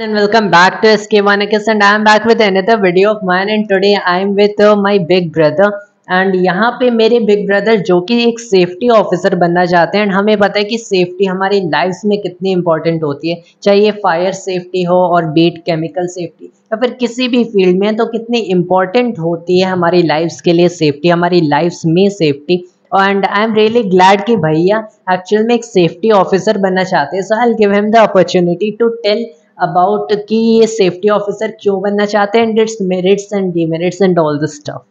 and welcome back to SK Vanakas and I am back with another video of mine. And today I am with uh, my big brother. And यहाँ पे मेरे big brother जो कि एक safety officer बनना चाहते हैं। And हमें पता है कि सेफ्टी हमारी लाइफ में कितनी इंपॉर्टेंट होती है। चाहे ये फायर सेफ्टी हो और बीट केमिकल सेफ्टी या फिर किसी भी फ़ील्ड में तो कितनी इंपॉर्टेंट होती है हमारी लाइफ के लिए सेफ्टी हमारी लाइफ में safety and I am really glad कि भैया एक्चुअल में एक सेफ्टी ऑफिसर बनना चाहते हैं। So I give him the opportunity to tell about कि ये सेफ्टी ऑफिसर क्यों बनना चाहते हैं and it's merits and demerits and all this stuff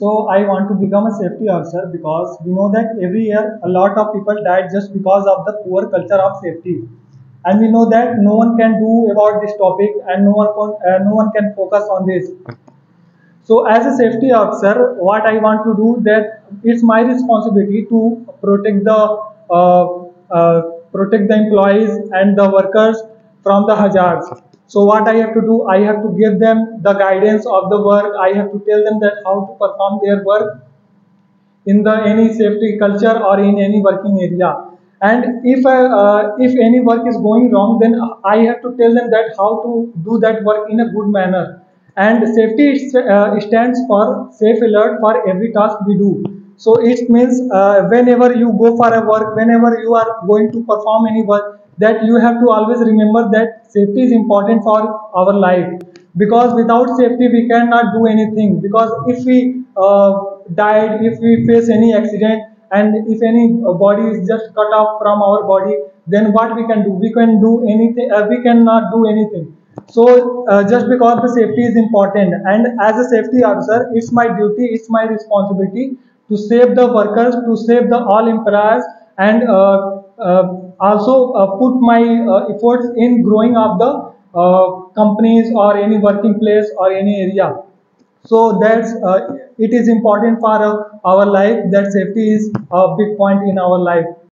So I want to become a safety officer because we know that every year a lot of people died just because of the poor culture of safety, and we know that no one can do about this topic and no one can, uh, no one can focus on this. So as a safety officer, what I want to do that it's my responsibility to protect the uh, uh, protect the employees and the workers from the hazards. So what I have to do, I have to give them the guidance of the work. I have to tell them that how to perform their work in the any safety culture or in any working area. And if I, uh, if any work is going wrong, then I have to tell them that how to do that work in a good manner. And safety uh, stands for safe alert for every task we do. So it means uh, whenever you go for a work, whenever you are going to perform any work, that you have to always remember that safety is important for our life. Because without safety we cannot do anything. Because if we uh, died if we face any accident and if any body is just cut off from our body then what we can do? We can do anything uh, we cannot do anything. So uh, just because the safety is important and as a safety officer it's my duty it's my responsibility to save the workers to save the all employees and uh, uh, also uh, put my efforts in growing up the companies or any working place or any area. So that's it is important for our life that safety is a big point in our life